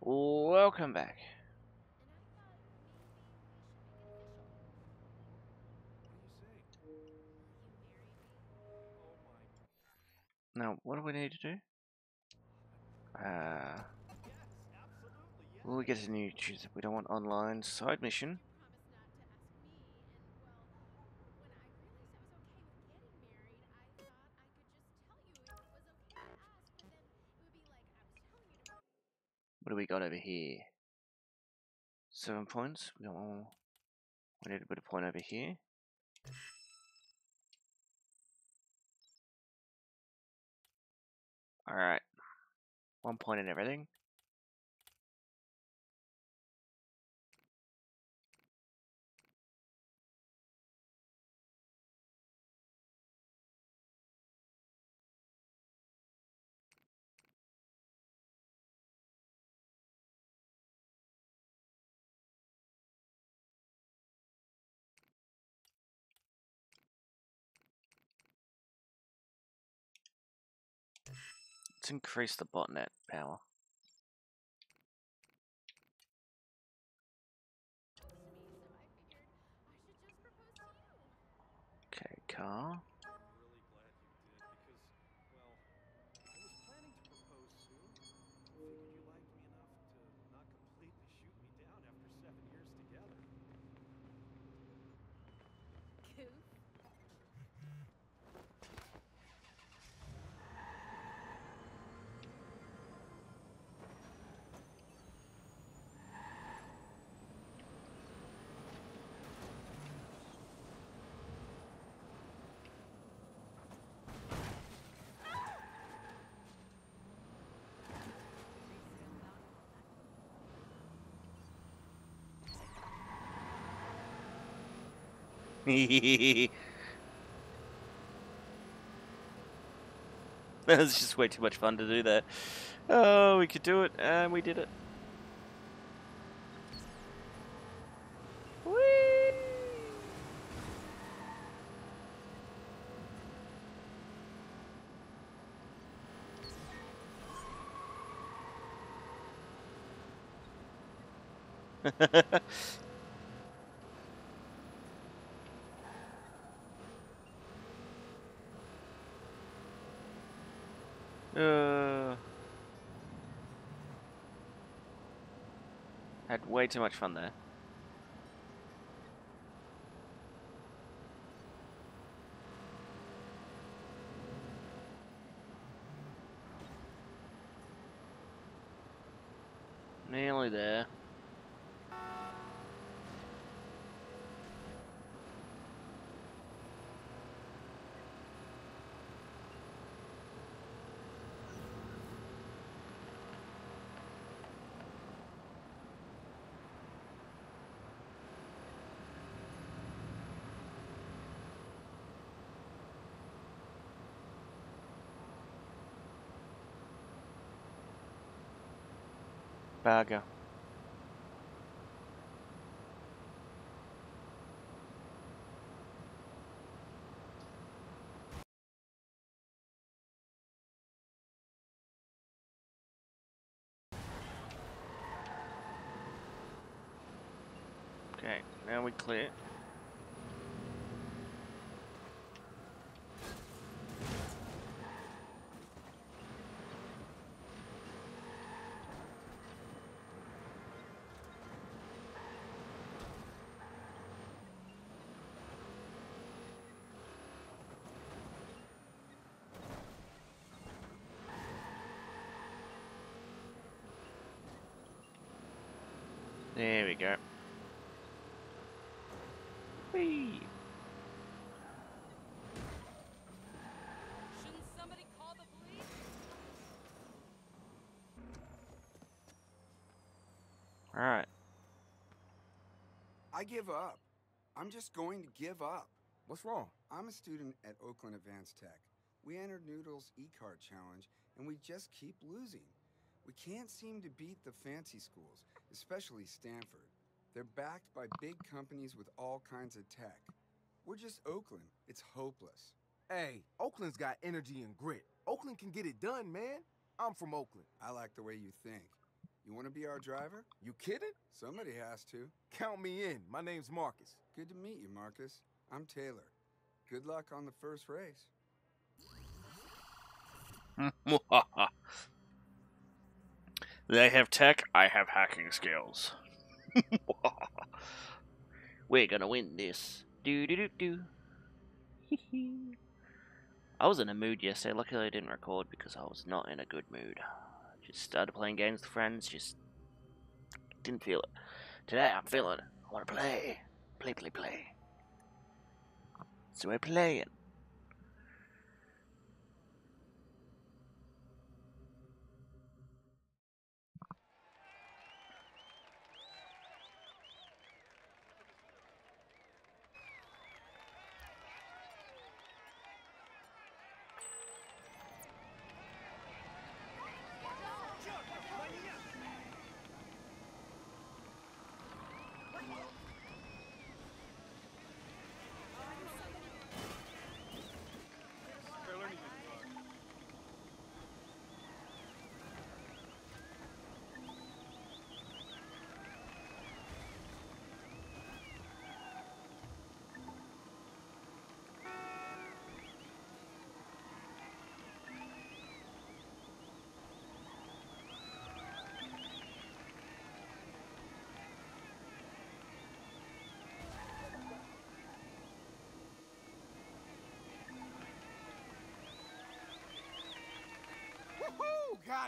Welcome back. Now, what do we need to do? Uh, will we get a new choose? We don't want online side mission. What do we got over here? Seven points. We, don't, we need a bit of point over here. Alright. One point in everything. Let's increase the botnet power. Okay, car. that was just way too much fun to do that. Oh, we could do it, and we did it. Uh, had way too much fun there. Nearly there. Burger. Okay, now we clear. There we go. Whee! Shouldn't somebody call the police? Alright. I give up. I'm just going to give up. What's wrong? I'm a student at Oakland Advanced Tech. We entered Nudle's e-kart challenge, and we just keep losing. We can't seem to beat the fancy schools, especially Stanford. They're backed by big companies with all kinds of tech. We're just Oakland. It's hopeless. Hey, Oakland's got energy and grit. Oakland can get it done, man. I'm from Oakland. I like the way you think. You want to be our driver? You kidding? Somebody has to. Count me in. My name's Marcus. Good to meet you, Marcus. I'm Taylor. Good luck on the first race. they have tech, I have hacking skills. We're gonna win this. Do do do do. I was in a mood yesterday. Luckily, I didn't record because I was not in a good mood. Just started playing games with friends. Just didn't feel it. Today, I'm feeling it. I want to play, play, play, play. So we're playing.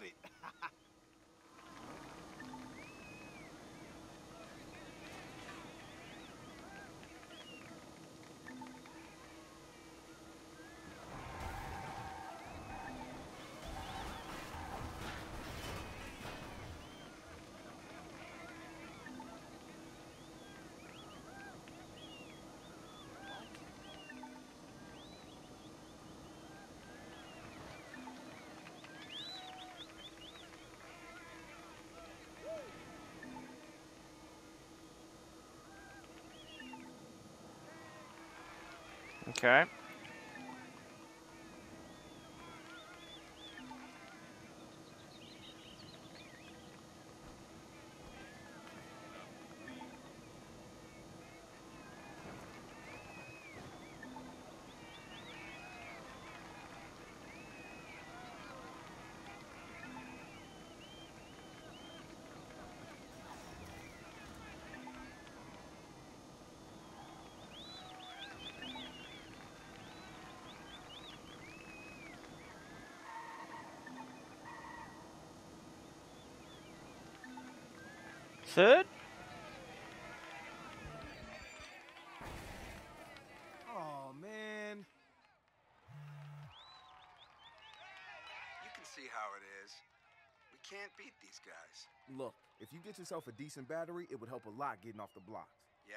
Got it. Okay. Third? Oh man. You can see how it is. We can't beat these guys. Look, if you get yourself a decent battery, it would help a lot getting off the blocks. Yeah,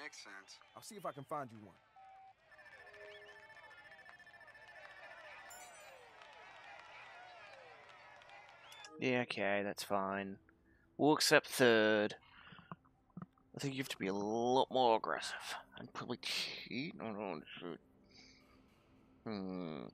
makes sense. I'll see if I can find you one. Yeah, okay, that's fine. We'll accept third. I think you have to be a lot more aggressive and probably cheat. I don't shoot. Hmm.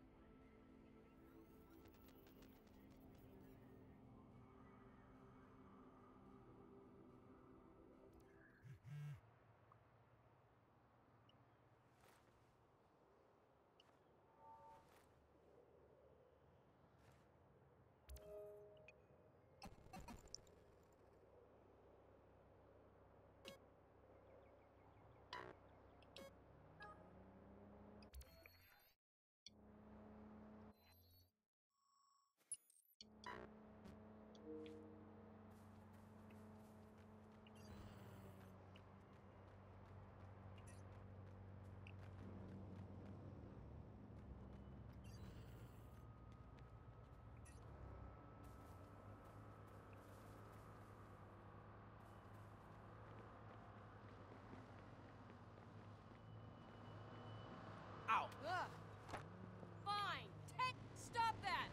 Ugh. Fine. Ted, stop that.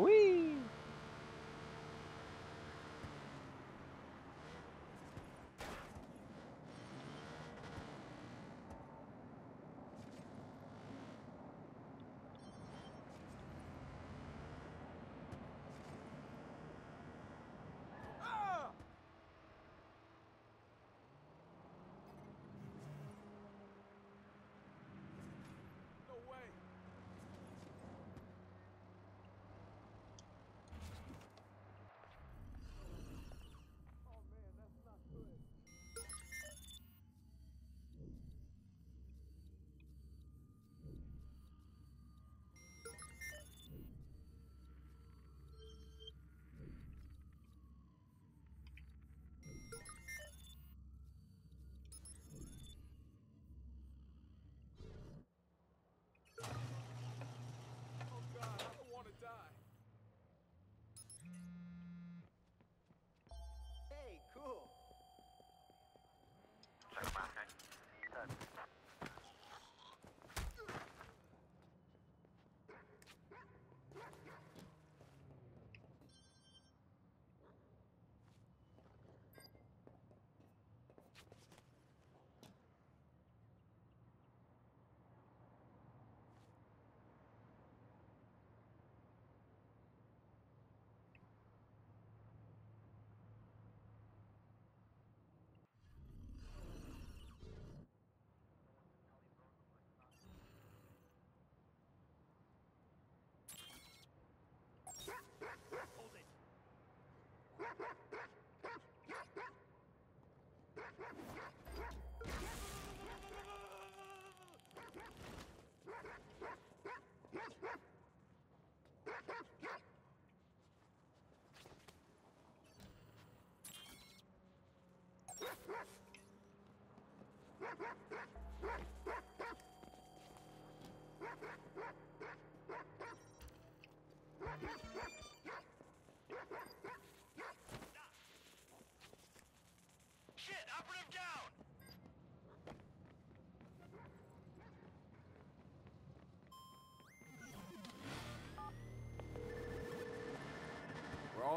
Whee! Ha!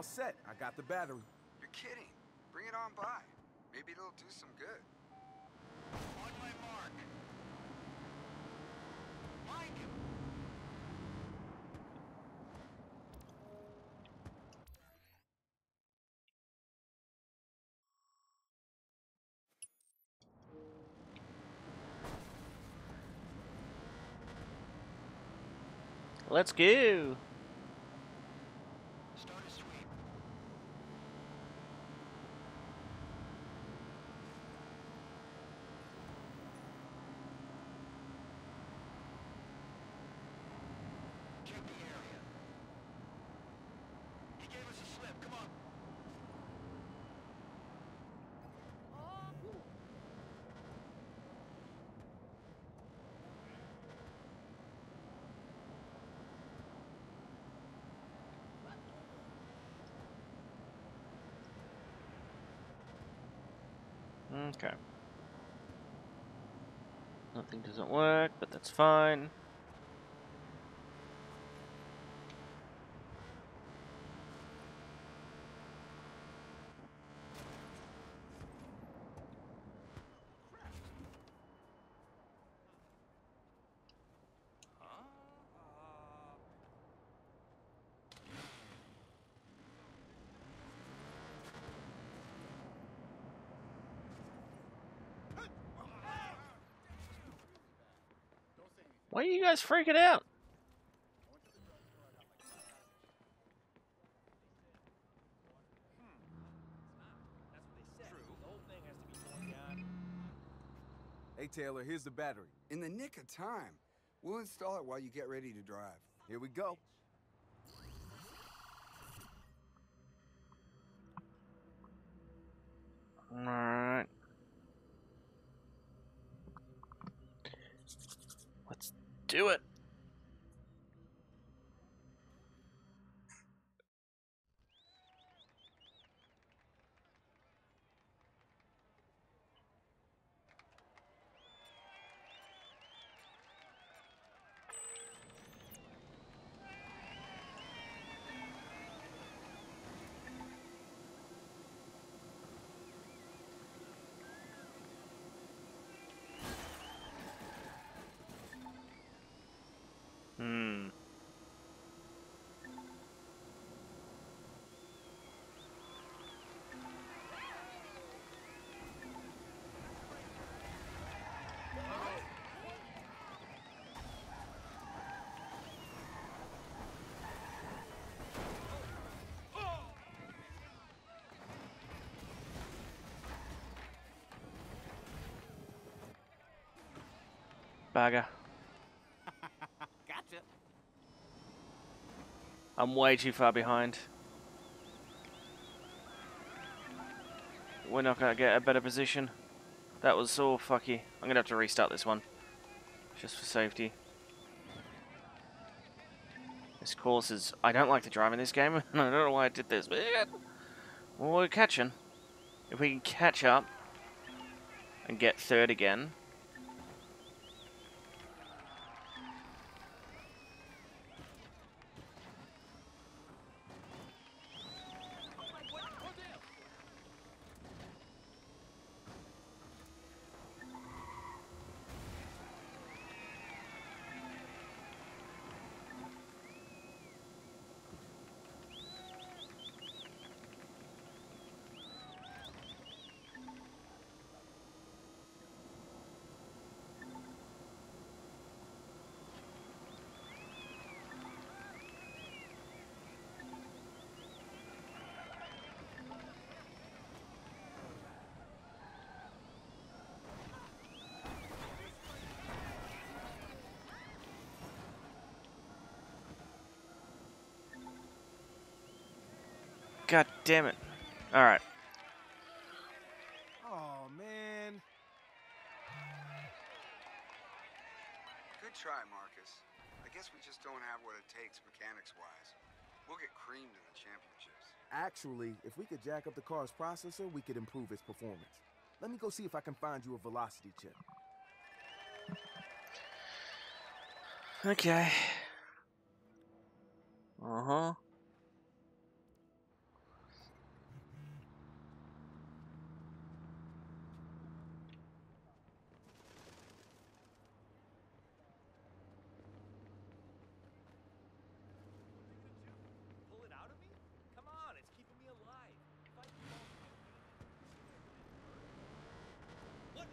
all set. I got the battery. You're kidding. Bring it on by. Maybe it'll do some good. On my mark. Mind you. Let's go. Start a sweep. Check the area. He gave us a slip. Come on. Okay. Nothing doesn't work, but that's fine. Why are you guys freaking out? Hey, Taylor, here's the battery. In the nick of time. We'll install it while you get ready to drive. Here we go. Alright. Let's do it. Bagger. Gotcha. I'm way too far behind. We're not gonna get a better position. That was so fucky. I'm gonna have to restart this one. Just for safety. This course is... I don't like to drive in this game, and I don't know why I did this, but. Well, we're catching. If we can catch up and get third again, God damn it. Alright. Oh, man. Good try, Marcus. I guess we just don't have what it takes mechanics-wise. We'll get creamed in the championships. Actually, if we could jack up the car's processor, we could improve its performance. Let me go see if I can find you a velocity chip. Okay. Uh huh. Pull it out of me? Come on, it's keeping me alive. If I keep on- What?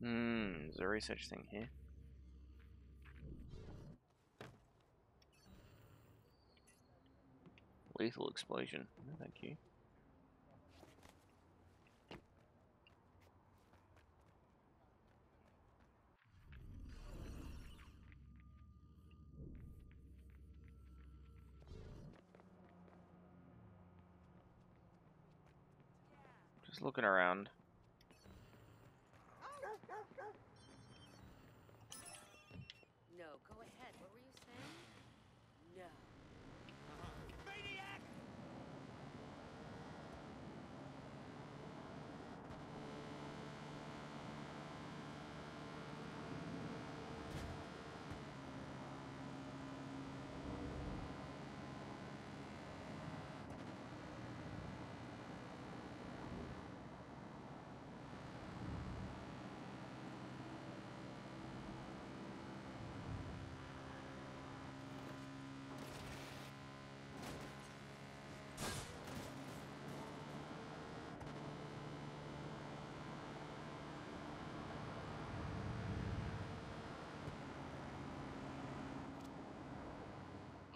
Hmm, there's a research thing here. Lethal explosion. No, thank you. Just looking around. No, go ahead. What were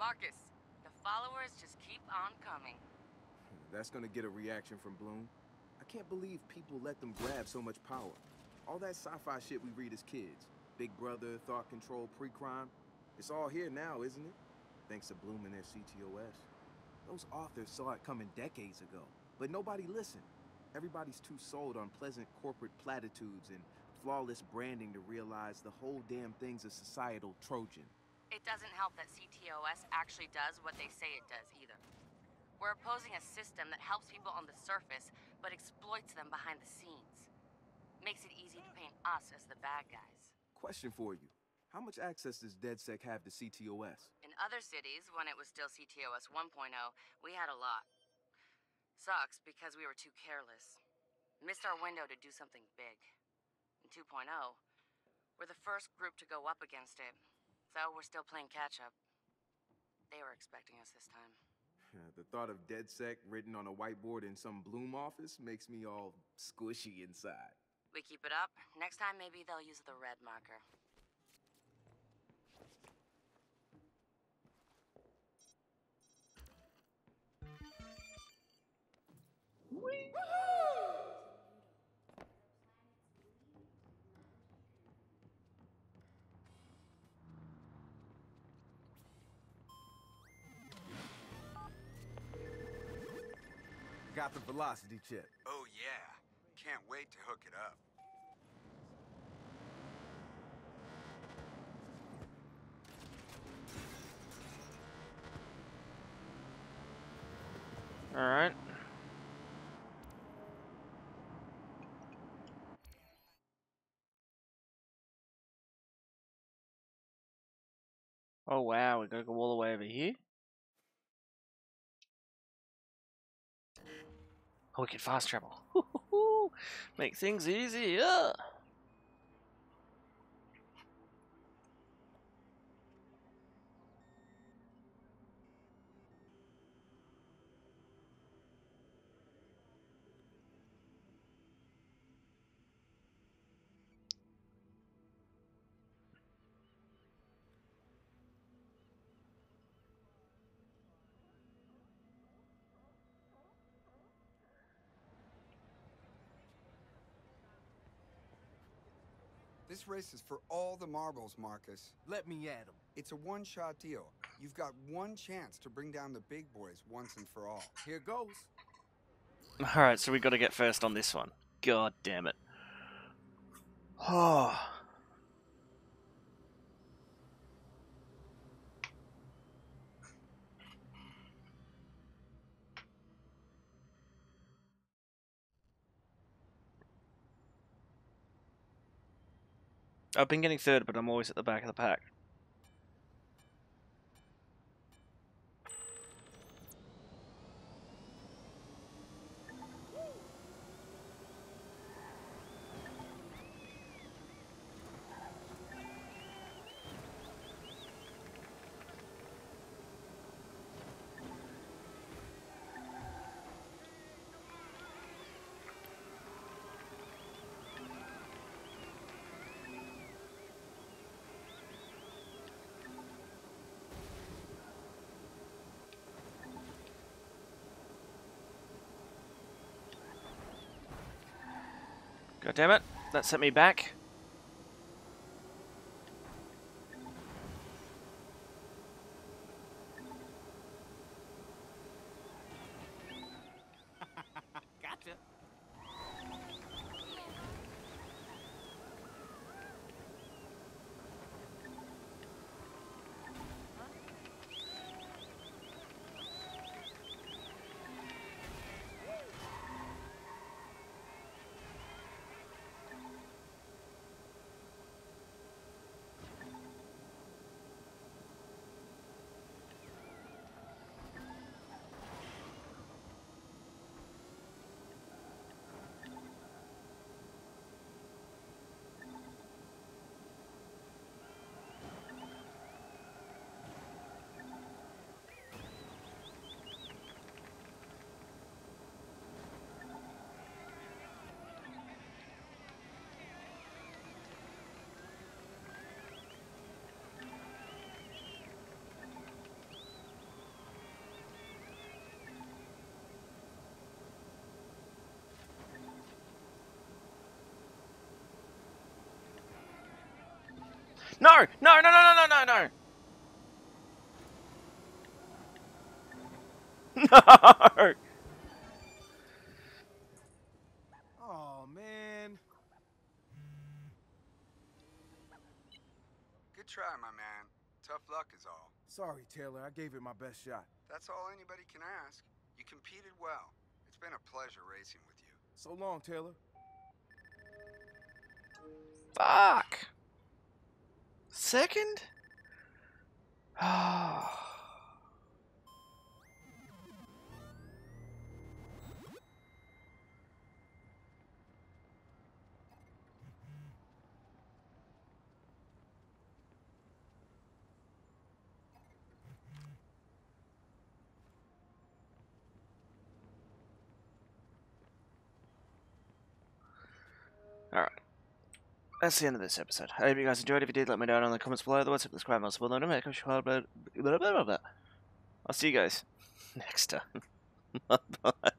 Marcus, the followers just keep on coming. That's gonna get a reaction from Blume. I can't believe people let them grab so much power. All that sci-fi shit we read as kids. Big Brother, thought control, pre-crime. It's all here now, isn't it? Thanks to Blume and their CTOS. Those authors saw it coming decades ago, but nobody listened. Everybody's too sold on pleasant corporate platitudes and flawless branding to realize the whole damn thing's a societal Trojan. It doesn't help that CTOS actually does what they say it does either. We're opposing a system that helps people on the surface, but exploits them behind the scenes. Makes it easy to paint us as the bad guys. Question for you. How much access does DedSec have to CTOS? In other cities, when it was still CTOS 1.0, we had a lot. Sucks because we were too careless. Missed our window to do something big. In 2.0, we're the first group to go up against it, so we're still playing catch up. They were expecting us this time. The thought of DedSec written on a whiteboard in some Blume office makes me all squishy inside. We keep it up, next time maybe they'll use the red marker. Got the velocity chip. Oh yeah. Can't wait to hook it up. Alright. Oh wow, we gotta go all the way over here? Oh, we can fast travel. Make things easier. This race is for all the marbles, Marcus. Let me at him. It's a one-shot deal. You've got one chance to bring down the big boys once and for all. Here goes. Alright, so we got to get first on this one. God damn it. Oh. I've been getting third, but I'm always at the back of the pack. Damn it. That sent me back. Gotcha. No! No, no, no, no, no, no, no! No! Oh, man. Good try, my man. Tough luck is all. Sorry, Taylor. I gave it my best shot. That's all anybody can ask. You competed well. It's been a pleasure racing with you. So long, Taylor. Fuck! Second? Alright. That's the end of this episode. I hope you guys enjoyed. If you did, let me know in the comments below. The subscribe blah, blah. I'll see you guys next time. Bye.